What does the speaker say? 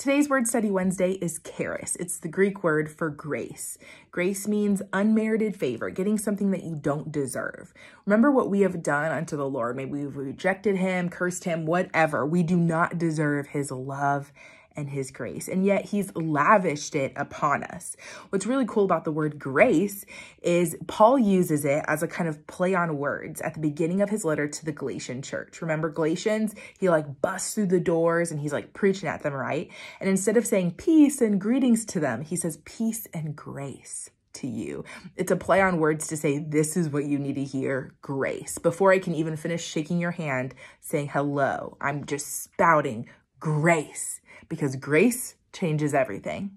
Today's word study Wednesday is charis. It's the Greek word for grace. Grace means unmerited favor, getting something that you don't deserve. Remember what we have done unto the Lord. Maybe we've rejected him, cursed him, whatever. We do not deserve his love and his grace. And yet he's lavished it upon us. What's really cool about the word grace is Paul uses it as a kind of play on words at the beginning of his letter to the Galatian church. Remember Galatians? He like busts through the doors and he's like preaching at them, right? And instead of saying peace and greetings to them, he says peace and grace to you. It's a play on words to say, this is what you need to hear, grace. Before I can even finish shaking your hand, saying hello, I'm just spouting grace because grace changes everything.